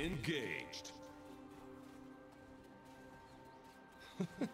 Engaged.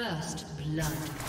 First blood.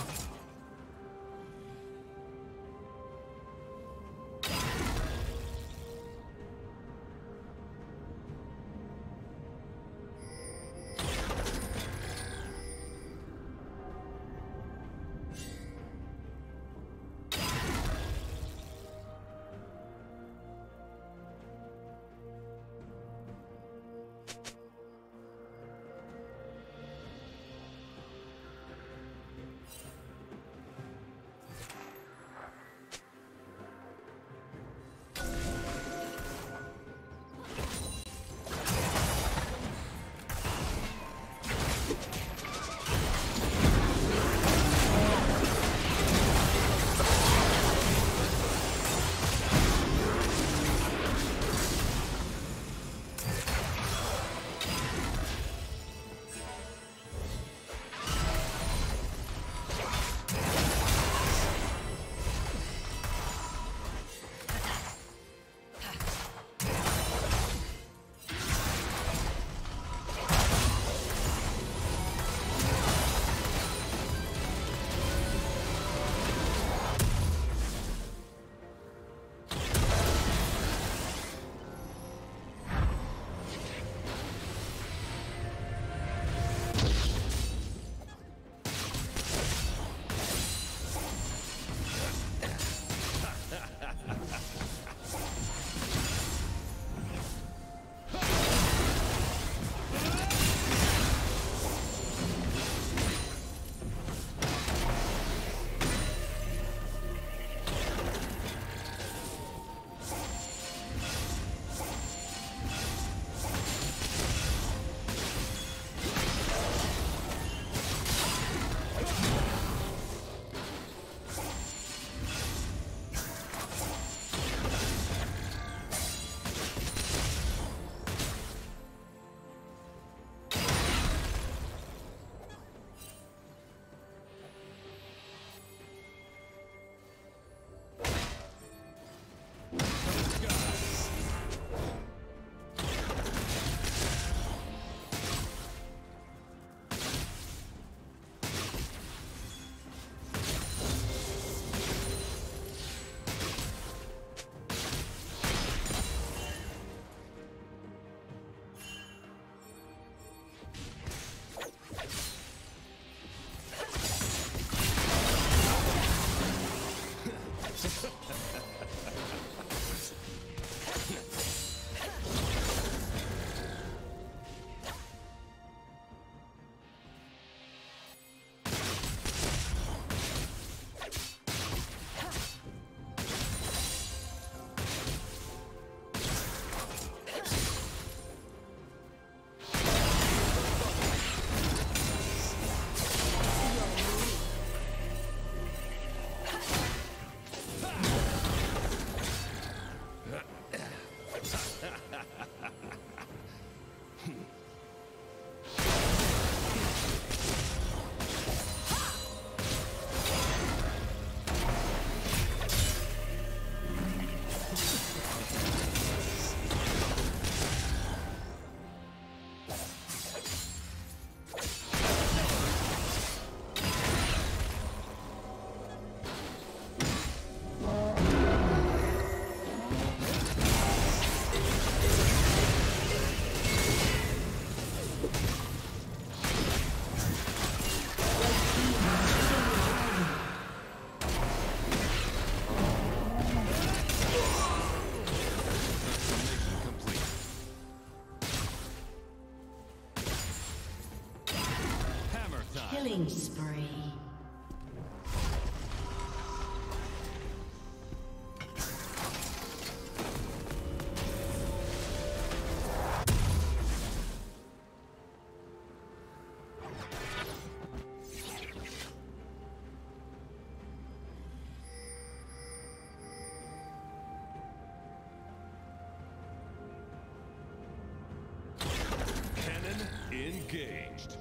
Engaged.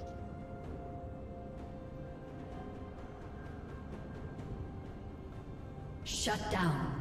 Shut down.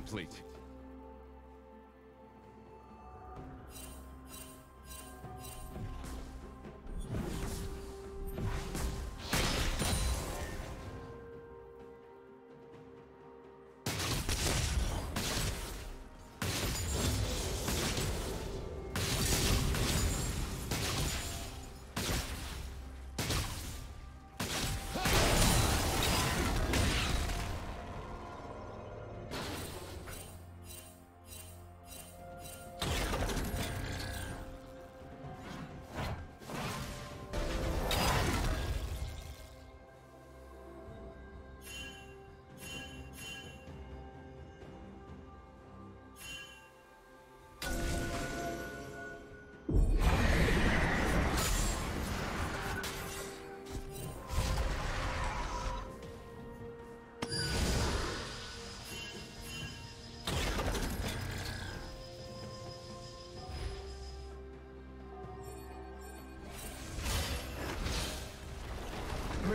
Complete.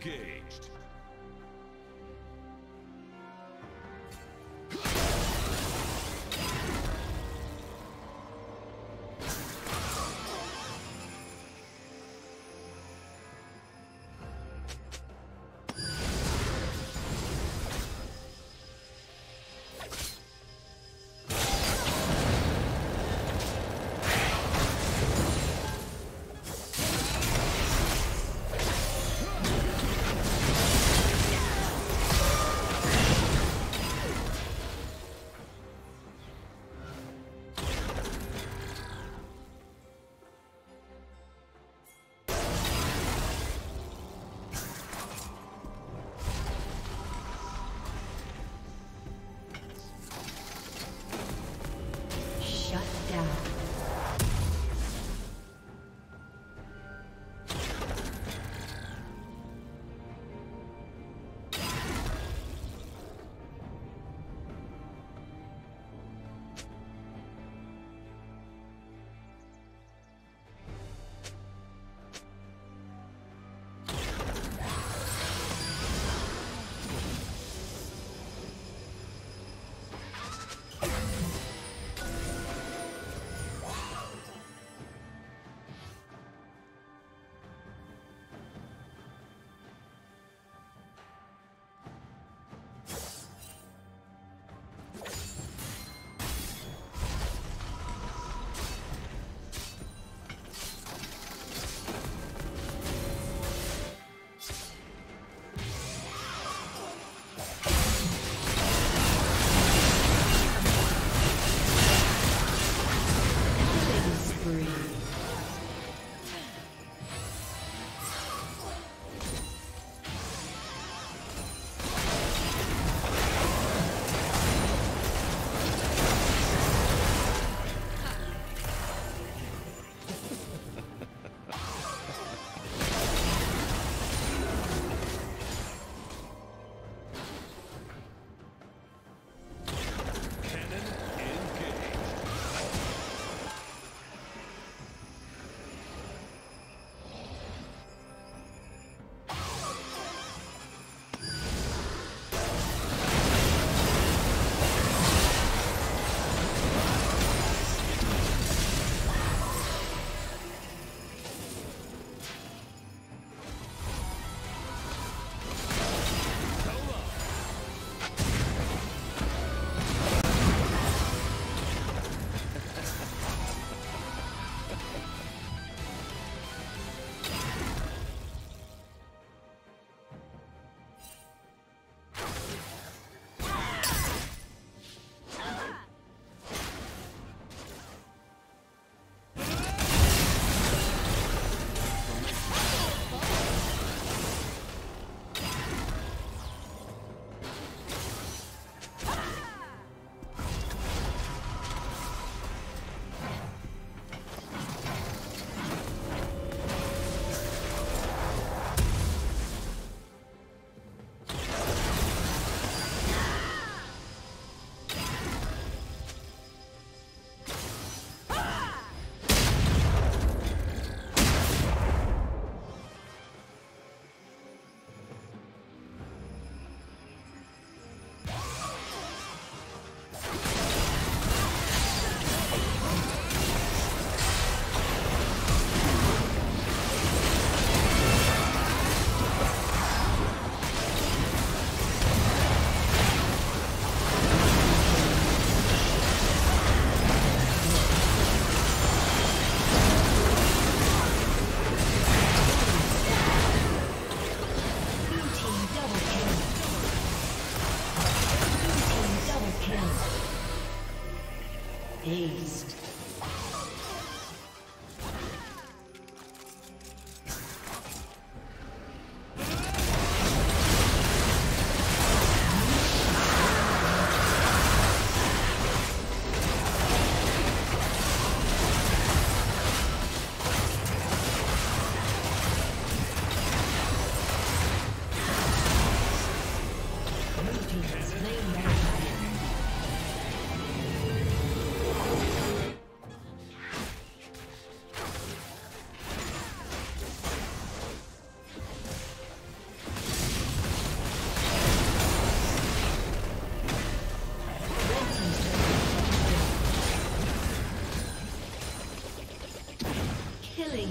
Engaged.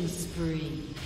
Killing spree.